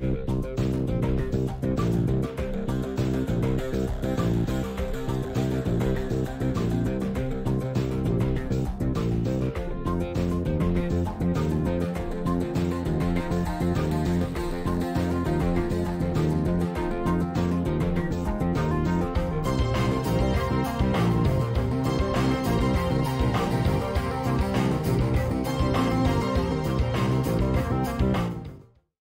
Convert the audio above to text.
Uh,